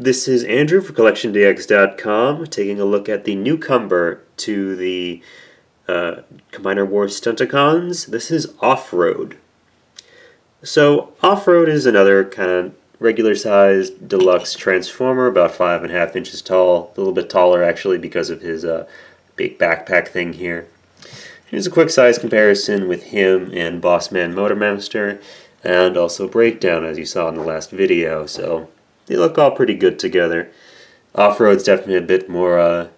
This is Andrew for CollectionDX.com taking a look at the newcomer to the uh, Combiner Wars Stunticons. This is Off-Road. So, Off-Road is another kind of regular sized deluxe transformer, about five and a half inches tall, a little bit taller actually because of his uh, big backpack thing here. Here's a quick size comparison with him and Bossman Motormaster, and also Breakdown as you saw in the last video. So they look all pretty good together. Off-road's definitely a bit more uh,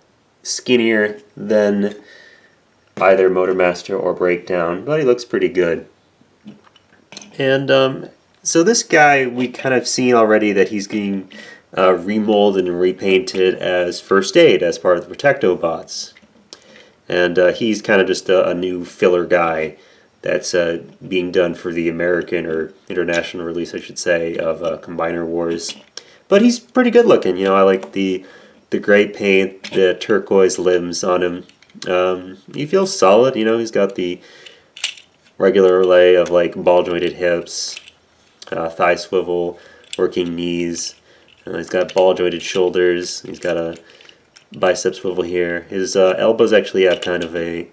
skinnier than either Motormaster or Breakdown, but he looks pretty good. And um, so this guy, we kind of seen already that he's getting uh, remolded and repainted as First Aid as part of the Protectobots. And uh, he's kind of just a, a, new filler guy that's uh, being done for the American or international release, I should say, of uh, Combiner Wars. But he's pretty good looking. You know, I like the the gray paint, the turquoise limbs on him. Um, he feels solid. You know, he's got the regular lay of like ball jointed hips, uh, thigh swivel, working knees. Uh, he's got ball jointed shoulders. He's got a bicep swivel here. His uh, elbows actually have kind of a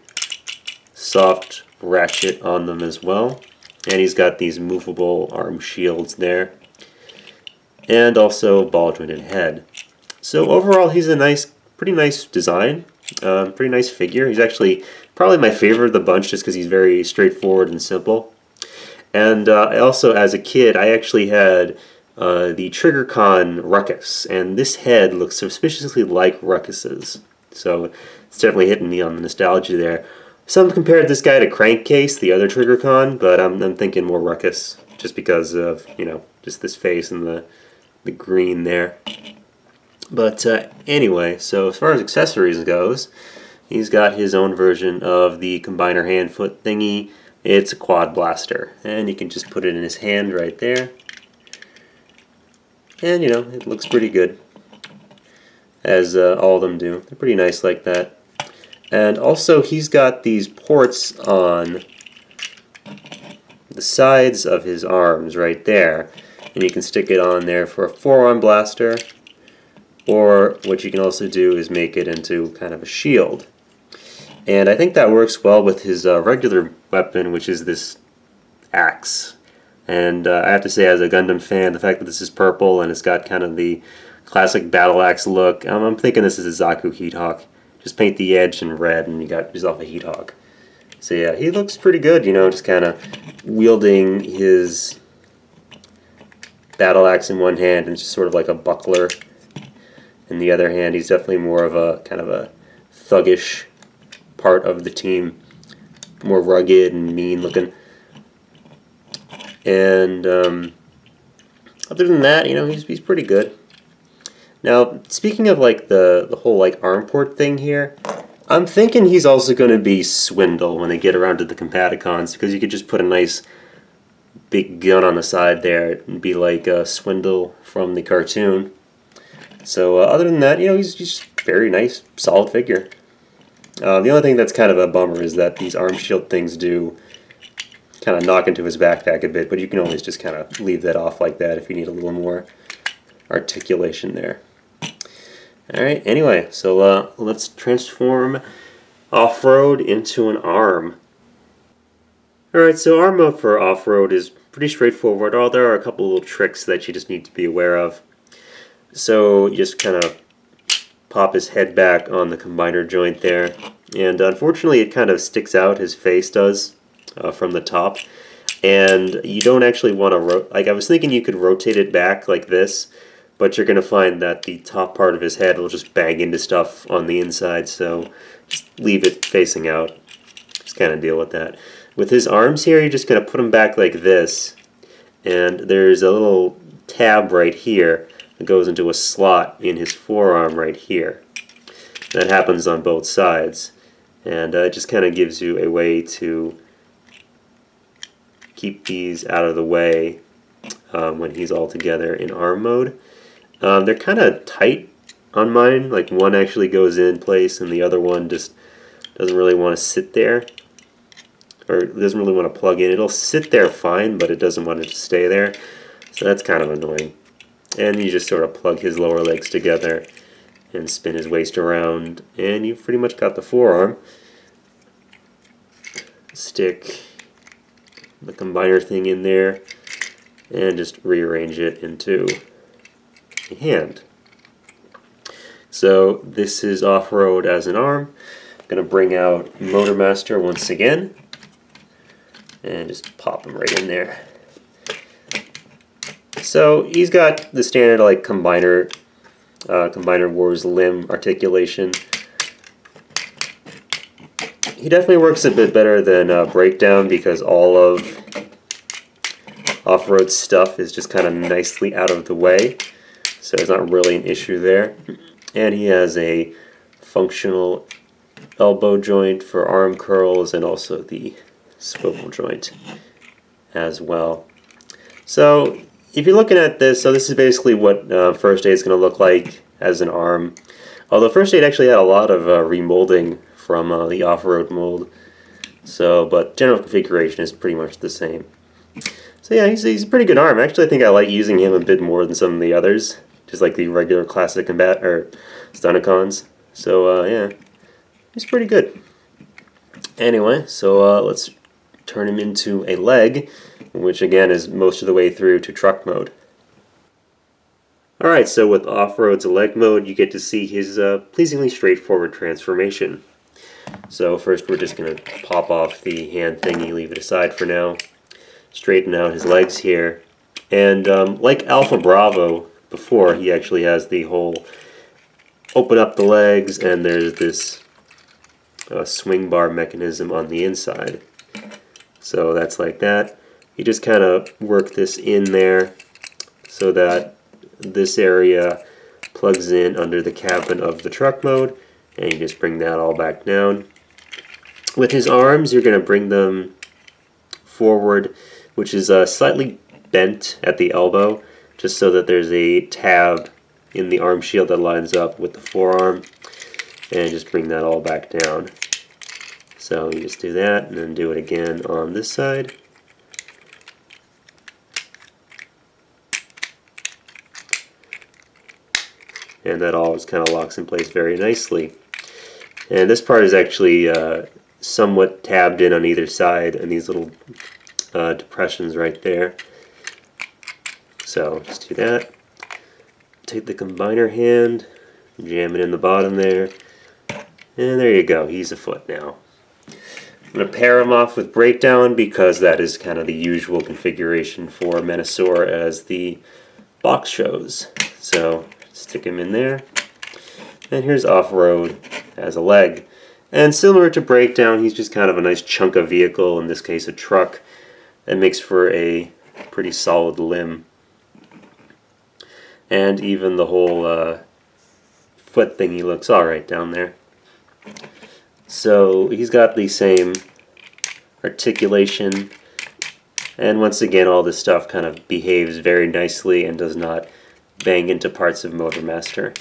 soft ratchet on them as well. And he's got these movable arm shields there and also ball jointed head. So overall, he's a nice, pretty nice design, um, pretty nice figure. He's actually probably my favorite of the bunch just because he's very straightforward and simple. And uh, also, as a kid, I actually had uh, the TriggerCon Ruckus, and this head looks suspiciously like Ruckus's. So it's definitely hitting me on the nostalgia there. Some compared this guy to Crankcase, the other TriggerCon, but I'm, I'm thinking more Ruckus, just because of, you know, just this face and the the green there. But uh, anyway, so as far as accessories goes, he's got his own version of the combiner hand foot thingy. It's a quad blaster, and you can just put it in his hand right there. And you know, it looks pretty good, as uh, all of them do. They're pretty nice like that. And also, he's got these ports on the sides of his arms right there and you can stick it on there for a forearm blaster. Or what you can also do is make it into kind of a shield. And I think that works well with his uh, regular weapon which is this axe. And uh, I have to say as a Gundam fan the fact that this is purple and it's got kind of the classic battle axe look um, I'm thinking this is a Zaku Heat Hawk. Just paint the edge in red and you got yourself a Heat Hawk. So yeah he looks pretty good you know just kind of wielding his battle axe in one hand and just sort of like a buckler in the other hand. He's definitely more of a kind of a thuggish part of the team, more rugged and mean looking. And um, other than that, you know, he's, he's pretty good. Now, speaking of like the, the whole like arm port thing here, I'm thinking he's also going to be Swindle when they get around to the Combaticons because you could just put a nice big gun on the side there. It'd be like a Swindle from the cartoon. So uh, other than that, you know, he's just very nice, solid figure. Uh, the only thing that's kind of a bummer is that these arm shield things do kind of knock into his backpack a bit, but you can always just kind of leave that off like that if you need a little more articulation there. Alright, anyway, so uh, let's transform off-road into an arm. Alright, so mode for off-road is pretty straightforward, although there are a couple little tricks that you just need to be aware of. So you just kind of pop his head back on the combiner joint there, and unfortunately it kind of sticks out, his face does, uh, from the top, and you don't actually want to, like I was thinking you could rotate it back like this, but you're going to find that the top part of his head will just bang into stuff on the inside, so just leave it facing out. Just kind of deal with that. With his arms here, you're just going to put them back like this. And there's a little tab right here that goes into a slot in his forearm right here. That happens on both sides. And uh, it just kind of gives you a way to keep these out of the way um, when he's all together in arm mode. Um, they're kind of tight on mine, like one actually goes in place and the other one just doesn't really want to sit there or it doesn't really want to plug in. It'll sit there fine, but it doesn't want it to stay there. So that's kind of annoying. And you just sort of plug his lower legs together and spin his waist around, and you've pretty much got the forearm. Stick the combiner thing in there and just rearrange it into a hand. So this is off-road as an arm. I'm going to bring out Motormaster once again and just pop them right in there. So he's got the standard like combiner, uh, combiner wars limb articulation. He definitely works a bit better than uh, Breakdown because all of off-road stuff is just kind of nicely out of the way. So it's not really an issue there. And he has a functional elbow joint for arm curls and also the swivel joint as well. So if you're looking at this, so this is basically what uh, First Aid is going to look like as an arm. Although First Aid actually had a lot of uh, remolding from uh, the off-road mold. So, but general configuration is pretty much the same. So yeah, he's, he's a pretty good arm. Actually, I think I like using him a bit more than some of the others. Just like the regular classic combat or Stunticons. So uh, yeah, he's pretty good. Anyway, so uh, let's turn him into a leg, which again is most of the way through to truck mode. Alright, so with off-road to leg mode, you get to see his uh, pleasingly straightforward transformation. So first we're just going to pop off the hand thingy, leave it aside for now, straighten out his legs here, and um, like Alpha Bravo before, he actually has the whole open up the legs and there's this uh, swing bar mechanism on the inside. So that's like that. You just kind of work this in there so that this area plugs in under the cabin of the truck mode and you just bring that all back down. With his arms, you're going to bring them forward, which is uh, slightly bent at the elbow, just so that there's a tab in the arm shield that lines up with the forearm, and just bring that all back down. So you just do that and then do it again on this side. And that all kind of locks in place very nicely. And this part is actually uh, somewhat tabbed in on either side and these little uh, depressions right there. So just do that. Take the combiner hand, jam it in the bottom there, and there you go, he's a foot now. I'm going to pair him off with Breakdown because that is kind of the usual configuration for Menasor as the box shows. So stick him in there. And here's Off-Road as a leg. And similar to Breakdown, he's just kind of a nice chunk of vehicle, in this case a truck, that makes for a pretty solid limb. And even the whole uh, foot thingy looks alright down there. So he's got the same articulation and once again all this stuff kind of behaves very nicely and does not bang into parts of Motormaster.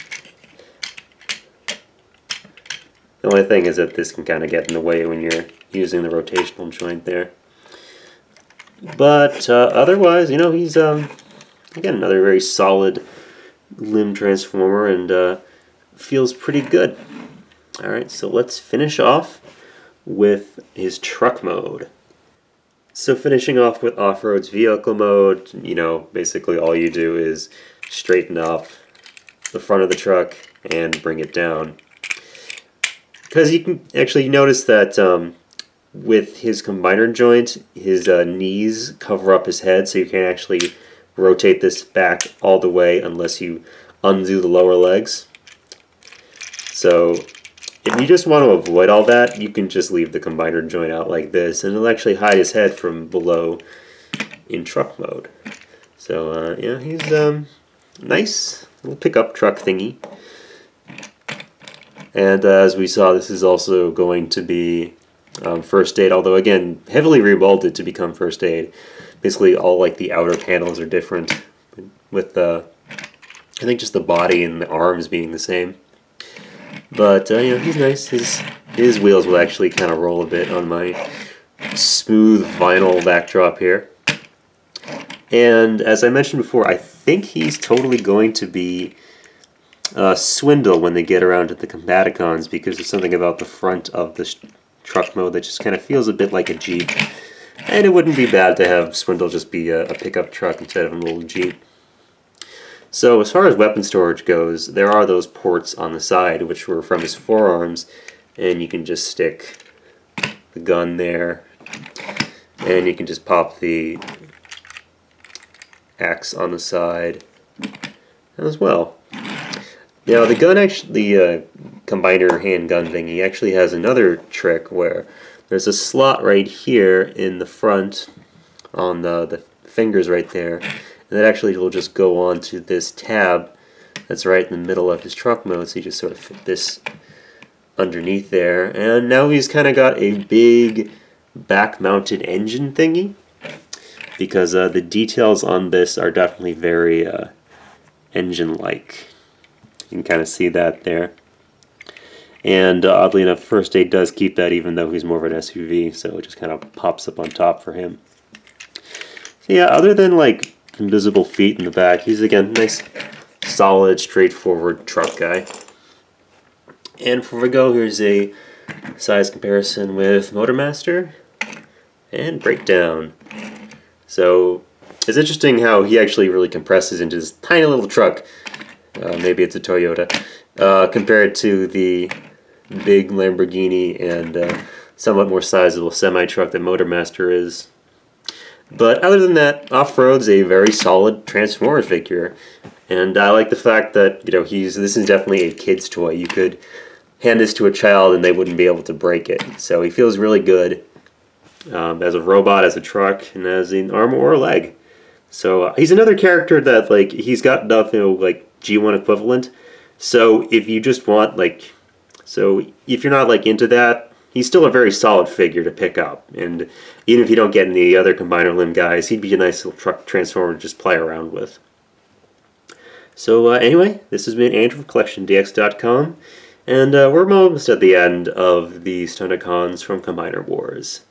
The only thing is that this can kind of get in the way when you're using the rotational joint there. But uh, otherwise, you know, he's, um, again, another very solid limb transformer and uh, feels pretty good. Alright, so let's finish off with his truck mode. So finishing off with off-road's vehicle mode, you know, basically all you do is straighten up the front of the truck and bring it down. Because you can actually notice that um, with his combiner joint, his uh, knees cover up his head, so you can't actually rotate this back all the way unless you undo the lower legs. So if you just want to avoid all that, you can just leave the combiner joint out like this, and it'll actually hide his head from below in truck mode. So, uh, yeah, he's um, nice little pickup truck thingy. And uh, as we saw, this is also going to be um, first aid, although again, heavily remolded to become first aid. Basically, all like the outer panels are different, with the, I think just the body and the arms being the same. But, uh, you know, he's nice. His, his wheels will actually kind of roll a bit on my smooth vinyl backdrop here. And as I mentioned before, I think he's totally going to be uh, Swindle when they get around to the Combaticons because there's something about the front of this truck mode that just kind of feels a bit like a Jeep. And it wouldn't be bad to have Swindle just be a, a pickup truck instead of a little Jeep. So as far as weapon storage goes, there are those ports on the side which were from his forearms and you can just stick the gun there and you can just pop the axe on the side as well. Now the gun actually, the uh, combiner handgun thingy actually has another trick where there's a slot right here in the front on the, the fingers right there and that actually will just go on to this tab that's right in the middle of his truck mode. So you just sort of fit this underneath there. And now he's kind of got a big back mounted engine thingy. Because uh, the details on this are definitely very uh, engine like you can kind of see that there. And uh, oddly enough first aid does keep that even though he's more of an SUV so it just kind of pops up on top for him. So yeah other than like invisible feet in the back he's again nice solid straightforward truck guy and before we go here's a size comparison with Motormaster and breakdown. So it's interesting how he actually really compresses into this tiny little truck. Uh, maybe it's a Toyota uh, compared to the big Lamborghini and uh, somewhat more sizable semi-truck that Motormaster is. But other than that, Off-Road's a very solid Transformer figure. And I like the fact that, you know, he's this is definitely a kid's toy. You could hand this to a child and they wouldn't be able to break it. So he feels really good um, as a robot, as a truck, and as an arm or a leg. So uh, he's another character that like he's got nothing, you know like G1 equivalent. So if you just want like, so if you're not like into that, he's still a very solid figure to pick up. And even if you don't get any other combiner limb guys, he'd be a nice little truck transformer to just play around with. So uh, anyway, this has been Andrew from CollectionDX.com, and uh, we're almost at the end of the Stunticons from Combiner Wars.